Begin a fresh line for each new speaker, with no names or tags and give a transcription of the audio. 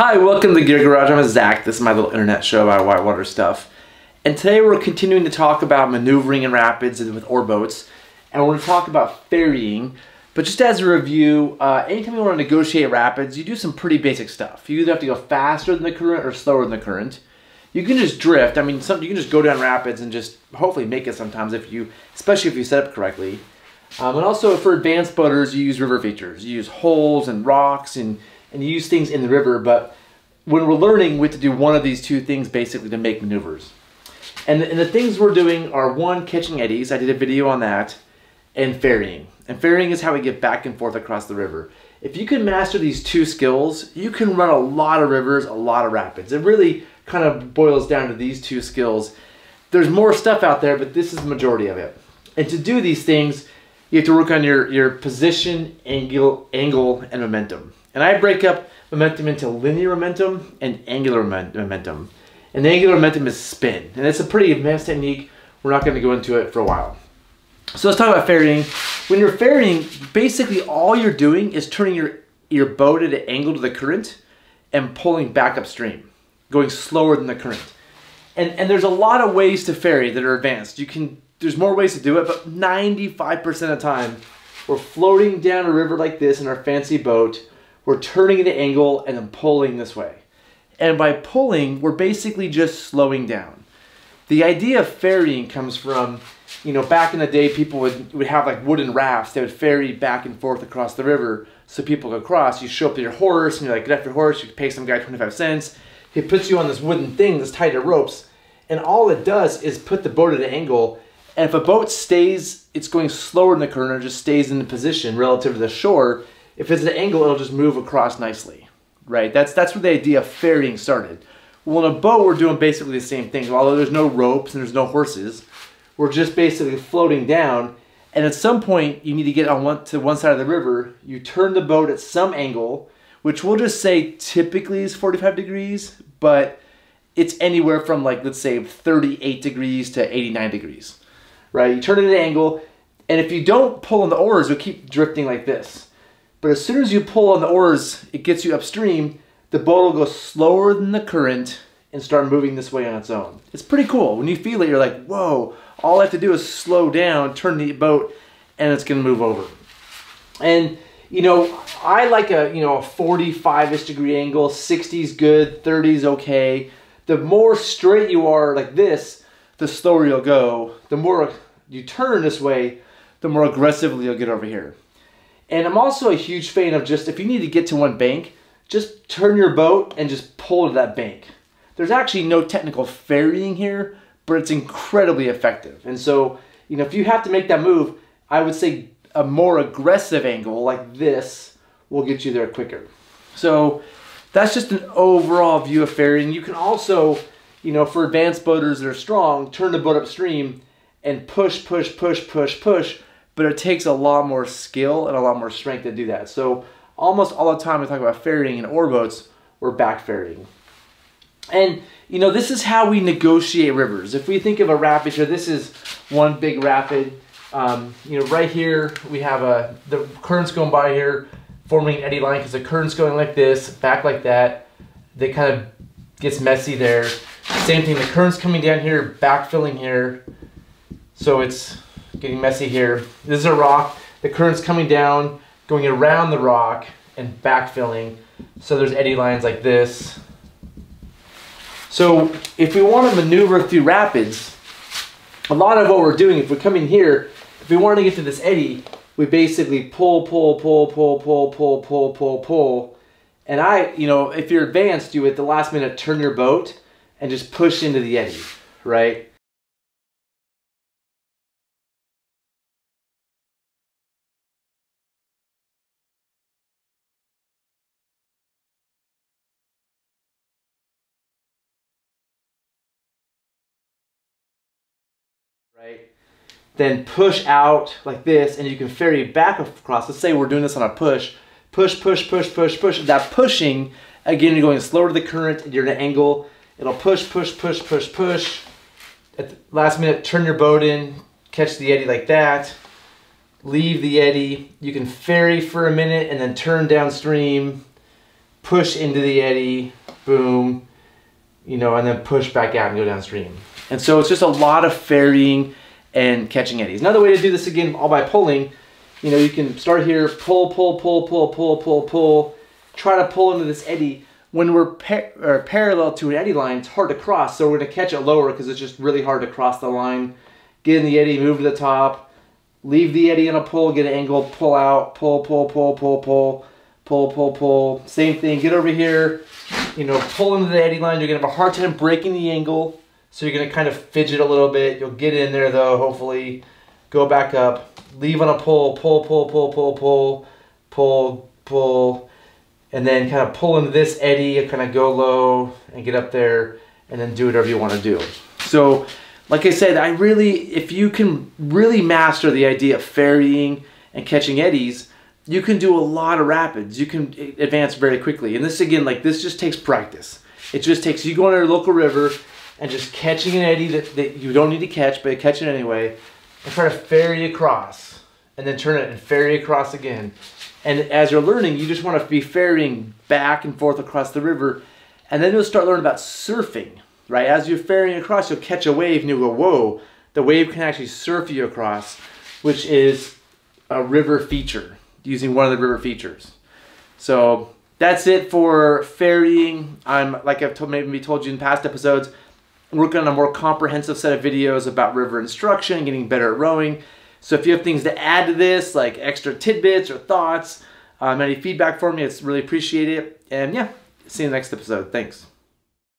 Hi, welcome to Gear Garage. I'm Zach. This is my little internet show about whitewater stuff. And today we're continuing to talk about maneuvering in rapids and with oar boats. And we're going to talk about ferrying. But just as a review, uh, anytime you want to negotiate rapids, you do some pretty basic stuff. You either have to go faster than the current or slower than the current. You can just drift. I mean, some, you can just go down rapids and just hopefully make it sometimes if you, especially if you set up correctly. Um, and also for advanced boaters, you use river features. You use holes and rocks and and you use things in the river, but when we're learning, we have to do one of these two things basically to make maneuvers. And the, and the things we're doing are one, catching eddies. I did a video on that, and ferrying. And ferrying is how we get back and forth across the river. If you can master these two skills, you can run a lot of rivers, a lot of rapids. It really kind of boils down to these two skills. There's more stuff out there, but this is the majority of it. And to do these things, you have to work on your, your position, angle, angle, and momentum. And I break up momentum into linear momentum and angular momentum. And angular momentum is spin. And it's a pretty advanced technique. We're not going to go into it for a while. So let's talk about ferrying. When you're ferrying, basically all you're doing is turning your, your boat at an angle to the current and pulling back upstream, going slower than the current. And, and there's a lot of ways to ferry that are advanced. You can, there's more ways to do it, but 95% of the time, we're floating down a river like this in our fancy boat, we're turning at an angle and then pulling this way. And by pulling, we're basically just slowing down. The idea of ferrying comes from, you know, back in the day, people would, would have like wooden rafts. They would ferry back and forth across the river so people could cross. You show up to your horse and you're like, get off your horse. You pay some guy 25 cents. He puts you on this wooden thing that's tied to ropes. And all it does is put the boat at an angle. And if a boat stays, it's going slower than the current or just stays in the position relative to the shore, if it's an angle, it'll just move across nicely, right? That's, that's where the idea of ferrying started. Well, in a boat, we're doing basically the same thing. Although there's no ropes and there's no horses, we're just basically floating down. And at some point, you need to get on one, to one side of the river. You turn the boat at some angle, which we'll just say typically is 45 degrees, but it's anywhere from like, let's say 38 degrees to 89 degrees, right? You turn it at an angle, and if you don't pull on the oars, you'll keep drifting like this. But as soon as you pull on the oars, it gets you upstream, the boat will go slower than the current and start moving this way on its own. It's pretty cool. When you feel it, you're like, whoa, all I have to do is slow down, turn the boat, and it's gonna move over. And you know, I like a you know a 45-ish degree angle, 60's good, 30's okay. The more straight you are like this, the slower you'll go. The more you turn this way, the more aggressively you'll get over here. And I'm also a huge fan of just, if you need to get to one bank, just turn your boat and just pull to that bank. There's actually no technical ferrying here, but it's incredibly effective. And so, you know, if you have to make that move, I would say a more aggressive angle like this will get you there quicker. So that's just an overall view of ferrying. You can also, you know, for advanced boaters that are strong, turn the boat upstream and push, push, push, push, push but it takes a lot more skill and a lot more strength to do that. So almost all the time we talk about ferrying in oar boats, we're back ferrying. And you know, this is how we negotiate rivers. If we think of a rapid here, this is one big rapid. Um, you know, right here we have a the current's going by here, forming an eddy line because the current's going like this, back like that. They kind of gets messy there. Same thing, the current's coming down here, backfilling here. So it's getting messy here. This is a rock. The current's coming down, going around the rock and backfilling. So there's eddy lines like this. So if we want to maneuver through rapids, a lot of what we're doing, if we come in here, if we want to get to this eddy, we basically pull, pull, pull, pull, pull, pull, pull, pull, pull. And I, you know, if you're advanced, you at the last minute turn your boat and just push into the eddy, right? Right? Then push out like this, and you can ferry back across. Let's say we're doing this on a push. Push, push, push, push, push. That pushing, again, you're going slower to the current, you're at an angle. It'll push, push, push, push, push. At the last minute, turn your boat in, catch the eddy like that. Leave the eddy. You can ferry for a minute and then turn downstream, push into the eddy, boom, you know, and then push back out and go downstream. And so it's just a lot of ferrying and catching eddies. Another way to do this again, all by pulling, you know, you can start here, pull, pull, pull, pull, pull, pull, pull, try to pull into this eddy. When we're par parallel to an eddy line, it's hard to cross, so we're gonna catch it lower because it's just really hard to cross the line. Get in the eddy, move to the top, leave the eddy in a pull, get an angle, pull out, pull, pull, pull, pull, pull, pull, pull, pull. Same thing, get over here, you know, pull into the eddy line. You're gonna have a hard time breaking the angle, so you're gonna kind of fidget a little bit. You'll get in there though, hopefully. Go back up, leave on a pull, pull, pull, pull, pull, pull, pull, pull, and then kind of pull into this eddy, kind of go low and get up there, and then do whatever you want to do. So, like I said, I really, if you can really master the idea of ferrying and catching eddies, you can do a lot of rapids. You can advance very quickly. And this again, like this just takes practice. It just takes you going to your local river and just catching an eddy that, that you don't need to catch, but catch it anyway, and try to ferry across, and then turn it and ferry across again. And as you're learning, you just want to be ferrying back and forth across the river, and then you'll start learning about surfing, right? As you're ferrying across, you'll catch a wave and you'll go, whoa, the wave can actually surf you across, which is a river feature, using one of the river features. So that's it for ferrying. I'm, like I've told, maybe told you in past episodes, working on a more comprehensive set of videos about river instruction, getting better at rowing. So if you have things to add to this, like extra tidbits or thoughts, um, any feedback for me, it's really appreciated. And yeah, see you in the next episode. Thanks.